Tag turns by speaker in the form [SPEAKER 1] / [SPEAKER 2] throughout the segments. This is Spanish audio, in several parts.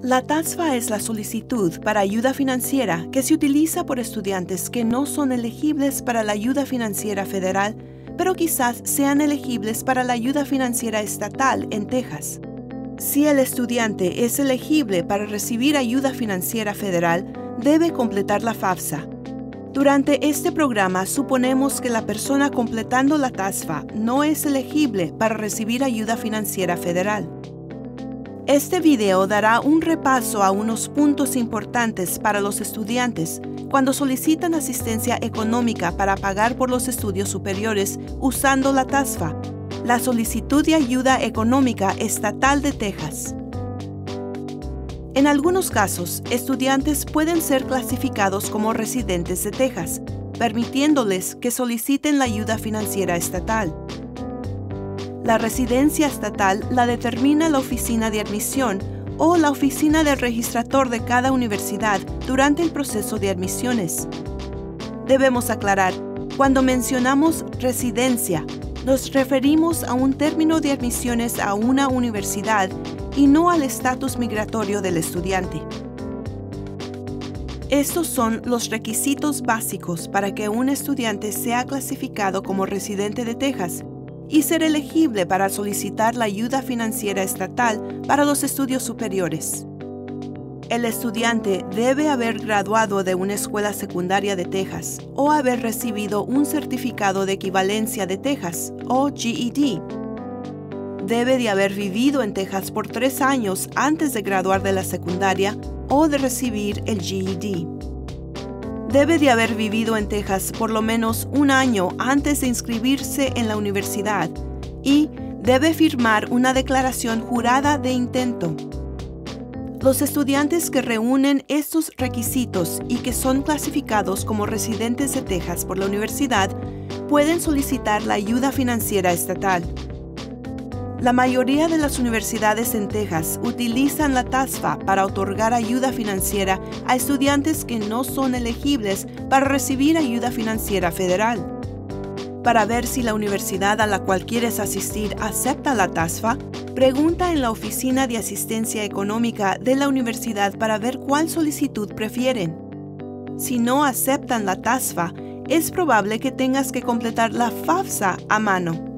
[SPEAKER 1] La TASFA es la solicitud para ayuda financiera que se utiliza por estudiantes que no son elegibles para la ayuda financiera federal, pero quizás sean elegibles para la ayuda financiera estatal en Texas. Si el estudiante es elegible para recibir ayuda financiera federal, debe completar la FAFSA. Durante este programa suponemos que la persona completando la TASFA no es elegible para recibir ayuda financiera federal. Este video dará un repaso a unos puntos importantes para los estudiantes cuando solicitan asistencia económica para pagar por los estudios superiores usando la TASFA, la solicitud de ayuda económica estatal de Texas. En algunos casos, estudiantes pueden ser clasificados como residentes de Texas, permitiéndoles que soliciten la ayuda financiera estatal. La residencia estatal la determina la oficina de admisión o la oficina del registrador de cada universidad durante el proceso de admisiones. Debemos aclarar, cuando mencionamos residencia, nos referimos a un término de admisiones a una universidad y no al estatus migratorio del estudiante. Estos son los requisitos básicos para que un estudiante sea clasificado como residente de Texas y ser elegible para solicitar la ayuda financiera estatal para los estudios superiores. El estudiante debe haber graduado de una escuela secundaria de Texas o haber recibido un certificado de equivalencia de Texas o GED. Debe de haber vivido en Texas por tres años antes de graduar de la secundaria o de recibir el GED debe de haber vivido en Texas por lo menos un año antes de inscribirse en la universidad y debe firmar una declaración jurada de intento. Los estudiantes que reúnen estos requisitos y que son clasificados como residentes de Texas por la universidad pueden solicitar la ayuda financiera estatal. La mayoría de las universidades en Texas utilizan la TASFA para otorgar ayuda financiera a estudiantes que no son elegibles para recibir ayuda financiera federal. Para ver si la universidad a la cual quieres asistir acepta la TASFA, pregunta en la Oficina de Asistencia Económica de la universidad para ver cuál solicitud prefieren. Si no aceptan la TASFA, es probable que tengas que completar la FAFSA a mano.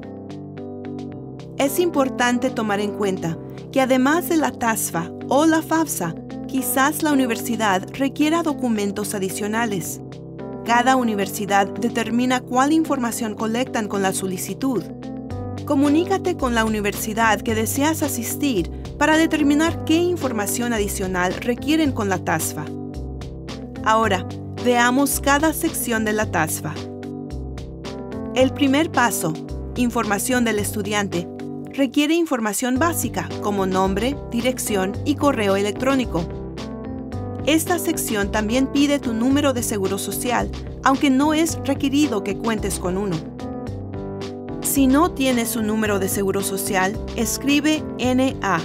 [SPEAKER 1] Es importante tomar en cuenta que además de la TASFA o la FAFSA, quizás la universidad requiera documentos adicionales. Cada universidad determina cuál información colectan con la solicitud. Comunícate con la universidad que deseas asistir para determinar qué información adicional requieren con la TASFA. Ahora, veamos cada sección de la TASFA. El primer paso, información del estudiante, requiere información básica como nombre, dirección y correo electrónico. Esta sección también pide tu número de seguro social, aunque no es requerido que cuentes con uno. Si no tienes un número de seguro social, escribe NA.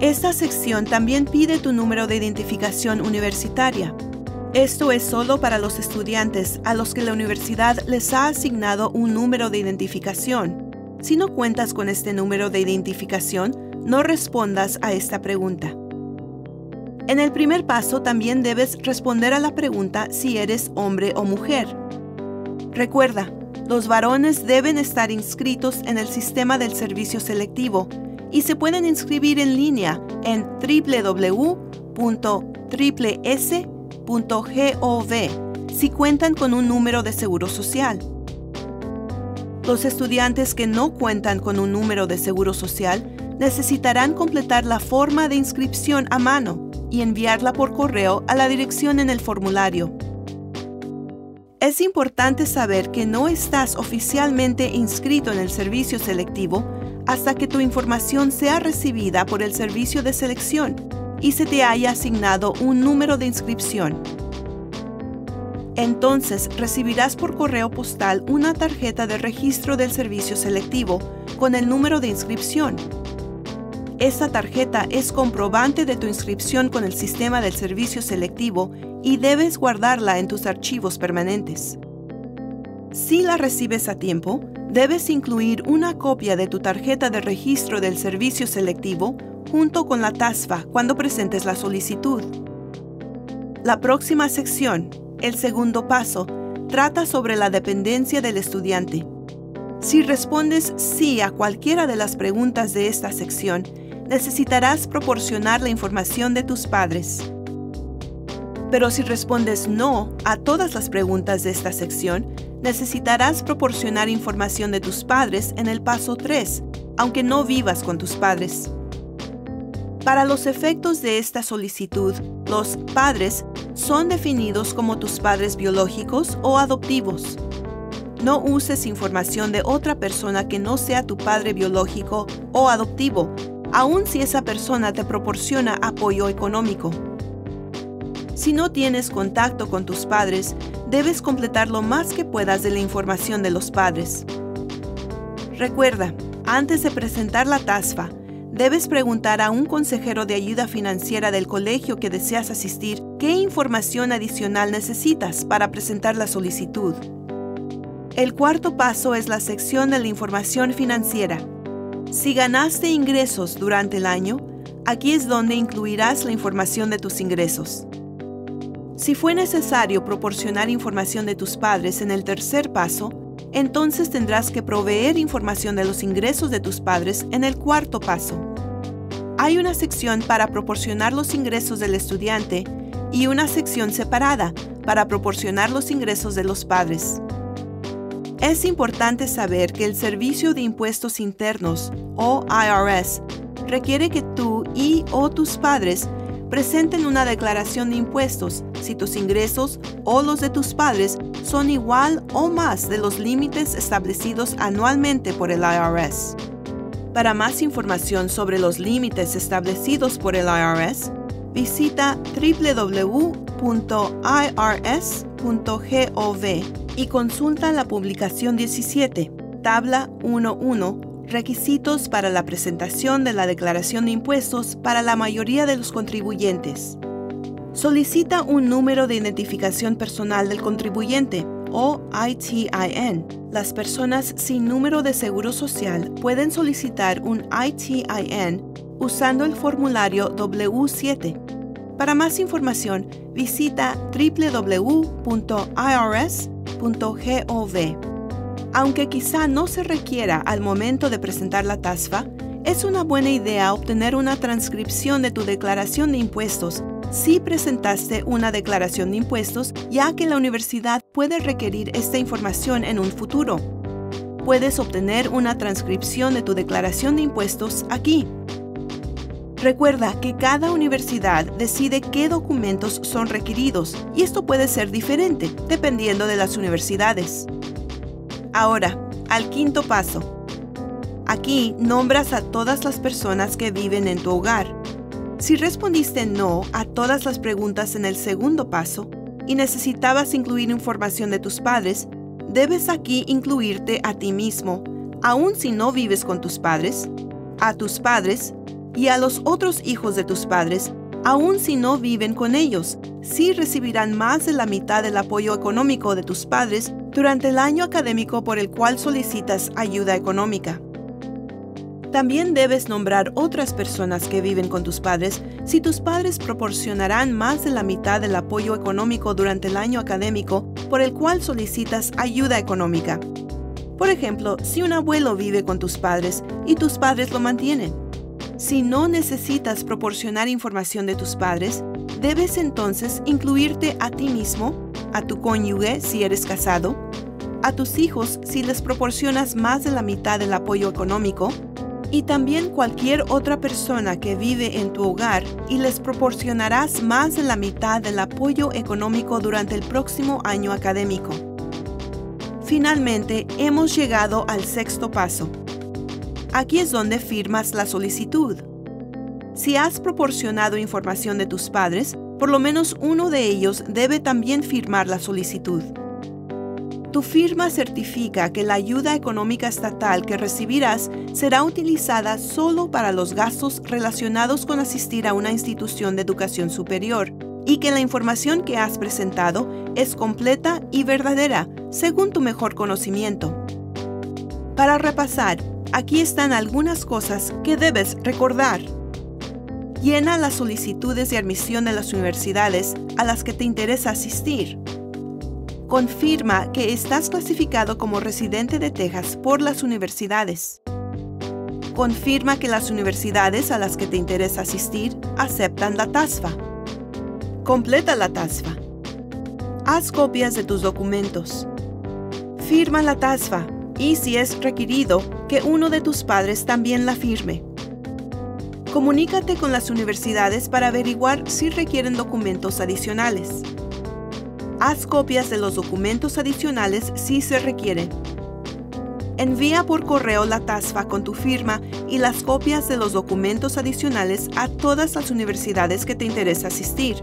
[SPEAKER 1] Esta sección también pide tu número de identificación universitaria. Esto es solo para los estudiantes a los que la universidad les ha asignado un número de identificación. Si no cuentas con este número de identificación, no respondas a esta pregunta. En el primer paso también debes responder a la pregunta si eres hombre o mujer. Recuerda, los varones deben estar inscritos en el sistema del servicio selectivo y se pueden inscribir en línea en www.tripless.gov si cuentan con un número de seguro social. Los estudiantes que no cuentan con un número de seguro social necesitarán completar la forma de inscripción a mano y enviarla por correo a la dirección en el formulario. Es importante saber que no estás oficialmente inscrito en el servicio selectivo hasta que tu información sea recibida por el servicio de selección y se te haya asignado un número de inscripción. Entonces recibirás por correo postal una tarjeta de registro del servicio selectivo con el número de inscripción. Esta tarjeta es comprobante de tu inscripción con el sistema del servicio selectivo y debes guardarla en tus archivos permanentes. Si la recibes a tiempo, debes incluir una copia de tu tarjeta de registro del servicio selectivo, junto con la TASFA cuando presentes la solicitud. La próxima sección, el segundo paso, trata sobre la dependencia del estudiante. Si respondes sí a cualquiera de las preguntas de esta sección, necesitarás proporcionar la información de tus padres. Pero si respondes no a todas las preguntas de esta sección, necesitarás proporcionar información de tus padres en el paso 3, aunque no vivas con tus padres. Para los efectos de esta solicitud, los padres son definidos como tus padres biológicos o adoptivos. No uses información de otra persona que no sea tu padre biológico o adoptivo, aun si esa persona te proporciona apoyo económico. Si no tienes contacto con tus padres, debes completar lo más que puedas de la información de los padres. Recuerda, antes de presentar la TASFA, debes preguntar a un consejero de ayuda financiera del colegio que deseas asistir qué información adicional necesitas para presentar la solicitud. El cuarto paso es la sección de la información financiera. Si ganaste ingresos durante el año, aquí es donde incluirás la información de tus ingresos. Si fue necesario proporcionar información de tus padres en el tercer paso, entonces tendrás que proveer información de los ingresos de tus padres en el cuarto paso. Hay una sección para proporcionar los ingresos del estudiante y una sección separada para proporcionar los ingresos de los padres. Es importante saber que el Servicio de Impuestos Internos, o IRS, requiere que tú y o tus padres presenten una declaración de impuestos si tus ingresos o los de tus padres son igual o más de los límites establecidos anualmente por el IRS. Para más información sobre los límites establecidos por el IRS, visita www.irs.gov y consulta la publicación 17, tabla 1.1, requisitos para la presentación de la declaración de impuestos para la mayoría de los contribuyentes. Solicita un número de identificación personal del contribuyente o ITIN. Las personas sin número de seguro social pueden solicitar un ITIN usando el formulario W7 para más información, visita www.irs.gov. Aunque quizá no se requiera al momento de presentar la TASFA, es una buena idea obtener una transcripción de tu declaración de impuestos si presentaste una declaración de impuestos, ya que la universidad puede requerir esta información en un futuro. Puedes obtener una transcripción de tu declaración de impuestos aquí. Recuerda que cada universidad decide qué documentos son requeridos y esto puede ser diferente dependiendo de las universidades. Ahora, al quinto paso. Aquí nombras a todas las personas que viven en tu hogar. Si respondiste no a todas las preguntas en el segundo paso y necesitabas incluir información de tus padres, debes aquí incluirte a ti mismo, aun si no vives con tus padres, a tus padres y a los otros hijos de tus padres, aun si no viven con ellos, sí recibirán más de la mitad del apoyo económico de tus padres durante el año académico por el cual solicitas ayuda económica. También debes nombrar otras personas que viven con tus padres si tus padres proporcionarán más de la mitad del apoyo económico durante el año académico por el cual solicitas ayuda económica. Por ejemplo, si un abuelo vive con tus padres y tus padres lo mantienen, si no necesitas proporcionar información de tus padres, debes entonces incluirte a ti mismo, a tu cónyuge si eres casado, a tus hijos si les proporcionas más de la mitad del apoyo económico, y también cualquier otra persona que vive en tu hogar y les proporcionarás más de la mitad del apoyo económico durante el próximo año académico. Finalmente, hemos llegado al sexto paso, Aquí es donde firmas la solicitud. Si has proporcionado información de tus padres, por lo menos uno de ellos debe también firmar la solicitud. Tu firma certifica que la ayuda económica estatal que recibirás será utilizada solo para los gastos relacionados con asistir a una institución de educación superior y que la información que has presentado es completa y verdadera según tu mejor conocimiento. Para repasar, aquí están algunas cosas que debes recordar. Llena las solicitudes de admisión de las universidades a las que te interesa asistir. Confirma que estás clasificado como residente de Texas por las universidades. Confirma que las universidades a las que te interesa asistir aceptan la TASFA. Completa la TASFA. Haz copias de tus documentos. Firma la TASFA y, si es requerido, que uno de tus padres también la firme. Comunícate con las universidades para averiguar si requieren documentos adicionales. Haz copias de los documentos adicionales si se requieren. Envía por correo la TASFA con tu firma y las copias de los documentos adicionales a todas las universidades que te interesa asistir.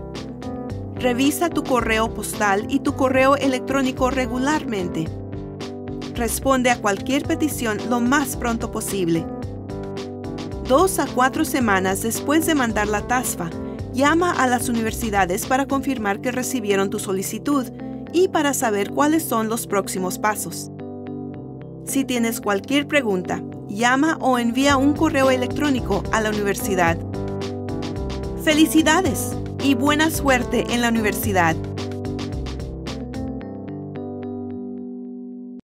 [SPEAKER 1] Revisa tu correo postal y tu correo electrónico regularmente. Responde a cualquier petición lo más pronto posible. Dos a cuatro semanas después de mandar la TASFA, llama a las universidades para confirmar que recibieron tu solicitud y para saber cuáles son los próximos pasos. Si tienes cualquier pregunta, llama o envía un correo electrónico a la universidad. ¡Felicidades! y buena suerte en la universidad.